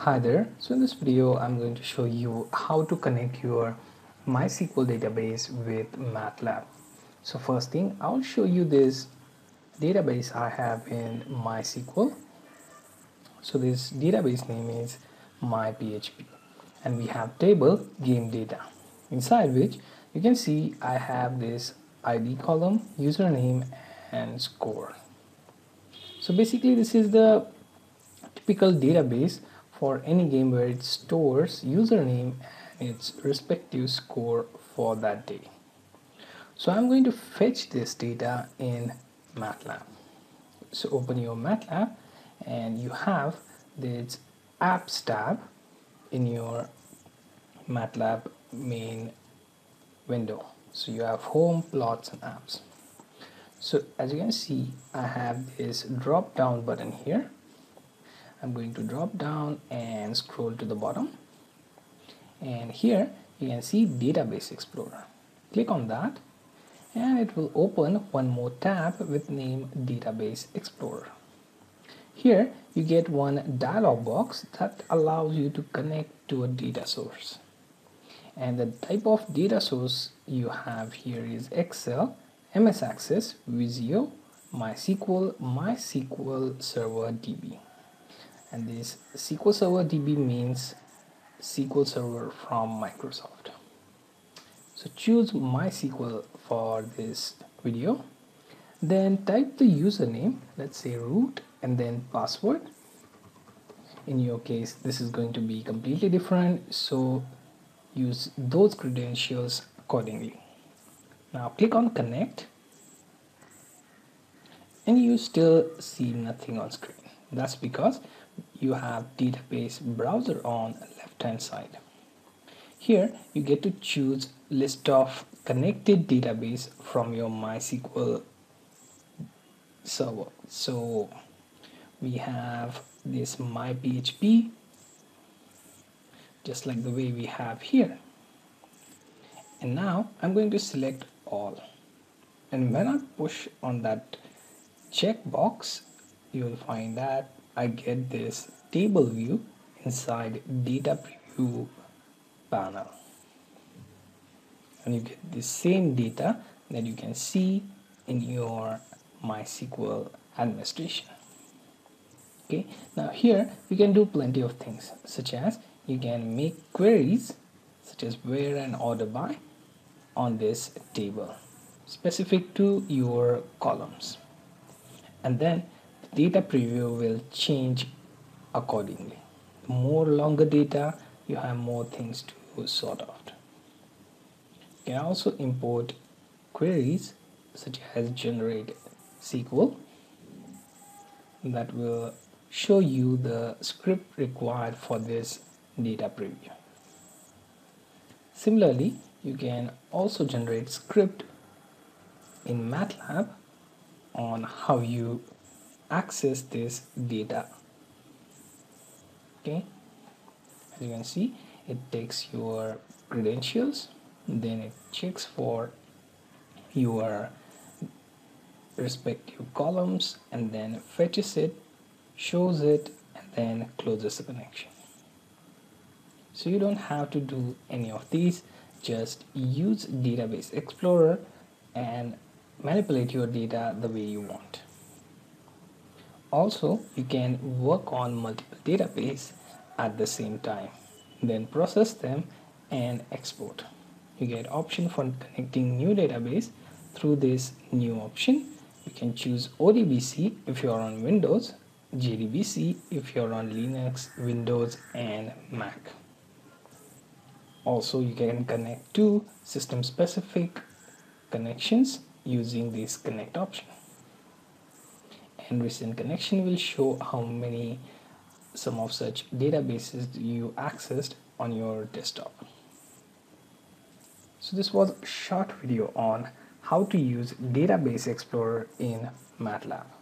Hi there, so in this video I'm going to show you how to connect your MySQL database with MATLAB. So first thing I'll show you this database I have in MySQL. So this database name is myPHP and we have table game data inside which you can see I have this ID column, username and score. So basically this is the typical database for any game where it stores username and its respective score for that day. So I'm going to fetch this data in MATLAB. So open your MATLAB and you have this apps tab in your MATLAB main window. So you have home, plots and apps. So as you can see, I have this drop down button here I'm going to drop down and scroll to the bottom. And here you can see database explorer. Click on that and it will open one more tab with name database explorer. Here you get one dialog box that allows you to connect to a data source. And the type of data source you have here is Excel, MS Access, Visio, MySQL, MySQL Server DB and this SQL Server DB means SQL Server from Microsoft. So choose MySQL for this video. Then type the username, let's say root and then password. In your case, this is going to be completely different. So use those credentials accordingly. Now click on connect and you still see nothing on screen. That's because you have database browser on left hand side. Here you get to choose list of connected database from your MySQL server. So we have this myPHP just like the way we have here. And now I'm going to select all. And when I push on that checkbox you'll find that I get this table view inside data preview panel. And you get the same data that you can see in your MySQL administration. Okay now here you can do plenty of things such as you can make queries such as where and order by on this table specific to your columns. And then data preview will change accordingly. More longer data you have more things to sort out. You can also import queries such as generate SQL that will show you the script required for this data preview. Similarly you can also generate script in MATLAB on how you access this data. Okay. As you can see it takes your credentials then it checks for your respective columns and then fetches it shows it and then closes the connection. So you don't have to do any of these. Just use database explorer and manipulate your data the way you want also you can work on multiple database at the same time then process them and export. You get option for connecting new database through this new option. You can choose ODBC if you are on Windows JDBC if you're on Linux Windows and Mac. Also you can connect to system specific connections using this connect option and recent connection will show how many some of such databases you accessed on your desktop. So this was a short video on how to use Database Explorer in MATLAB.